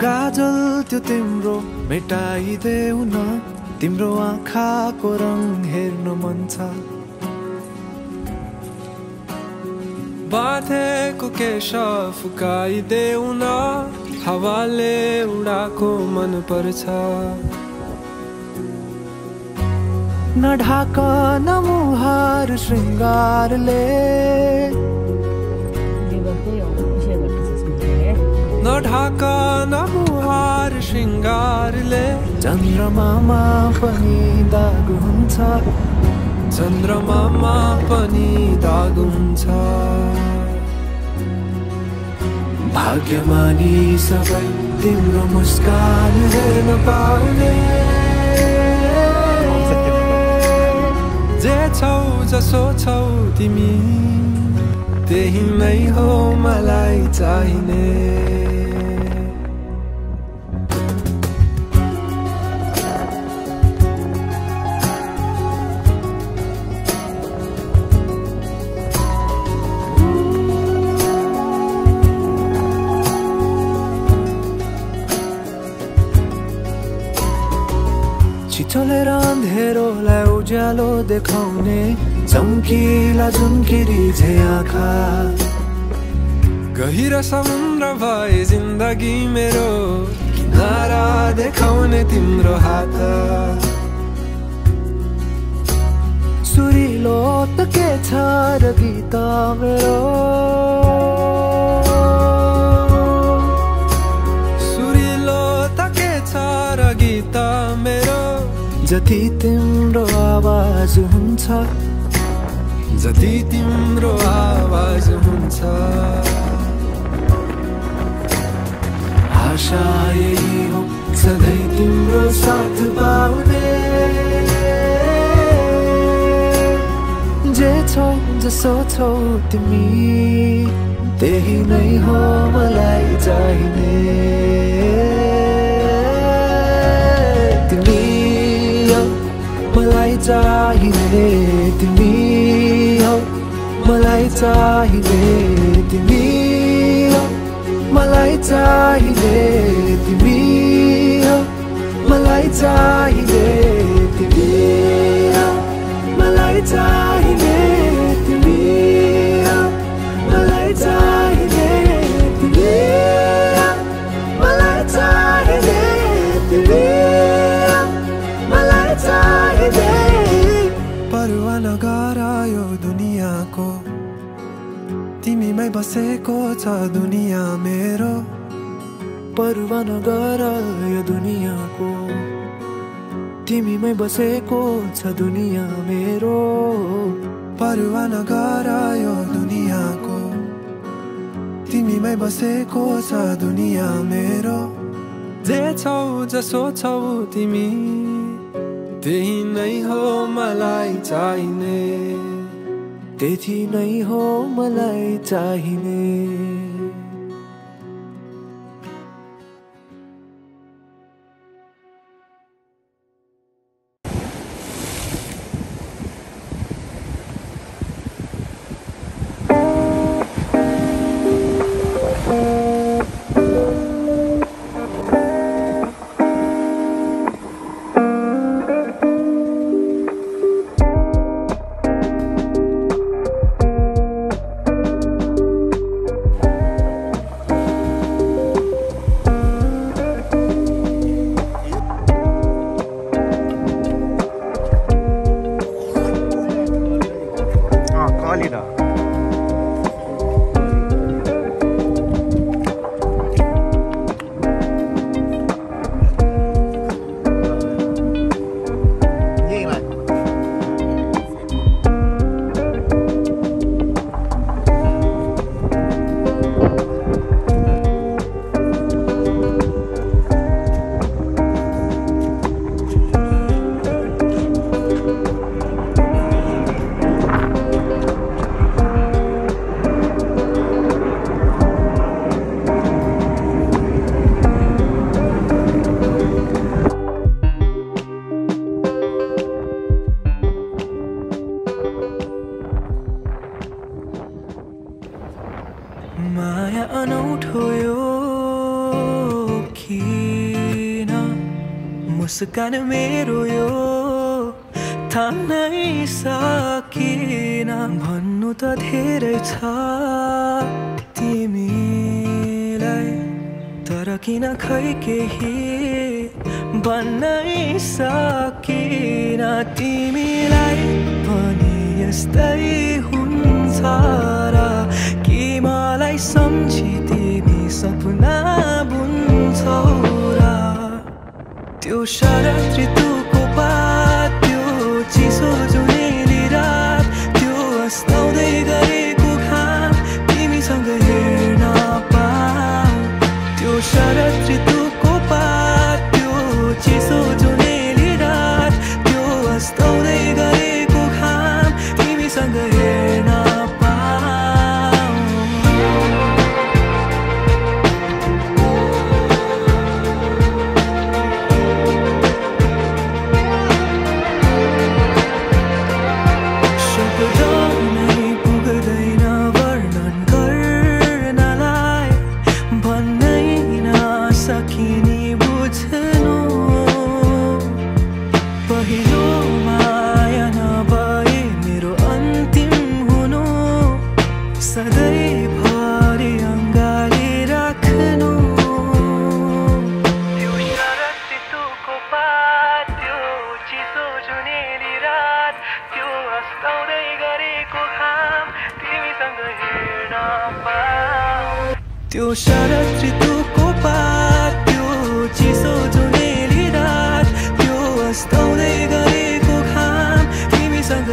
गाजल त्यो तिम्रो मेटाइदेऊ न। तिम्रो आँखाको रङ हेर्न मन छ। बाँधेको केश फुकाइदेऊ न। हावाले उडाको मन पर्छ। न ढाक न मुहार 的。न ढाक न मुहार शृङ्गारले चन्द्रमामा पनि दाग हुन्छ। चन्द्रमामा पनि दाग हुन्छ। भाग्यमानी सबै तिम्रो मुस्कान हेर्न पाउने। जे छौ जसो छौ तिमी त्यही नै हो मलाई चाहिने। छिचोलेर अँधेरोलाई उज्यालो देखाउने चम्किला झुम्किरी झे आँखा। गहिरो समुद्र भए जिन्दगी मेरो किनारा देखाउने तिम्रो हात। सुरिलो त के छ र गीत मेरो? जति तिम्रो आवाज हुन्छ जति तिम्रो आवाज हुन्छ। आशा यही हो सधैँ तिम्रो साथ पाउने। जे छौ जसो छौ तिमी त्यही नै हो मलाई चाहिने। चाहिने तिमी हौ। मलाई चाहिने तिमी हौ। मलाई चाहिने तिमी हौ। मलाई चाहिने दुनियाँको तिमीमै बसेको छ दुनियाँ मेरो। परवा नगर यो दुनियाँको। तिमीमै बसेको छ दुनियाँ मेरो। परवा नगर यो दुनियाँको। तिमीमै बसेको छ दुनियाँ मेरो। जे छौ जसो छौ तिमी त्यही नै हो मलाई चाहिने। त्यति नै हो मलाई चाहिने। मुस्कान मेरो यो थानै सकिन भन्नु त धेरै छ तिमीलाई तर किन खै केही भन्नै सकिन तिमीलाई पनि यस्तै हुन्छ र कि मलाई सम्झी तिमी सपना बुन्छौ र त्यो शरद त्यो शरद ऋतुको पात त्यो चिसो जुनेली रात त्यो अस्ताउँदै गरेको घाम तिमीसँग